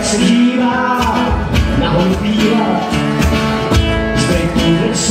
jak se dívá na holubíla, s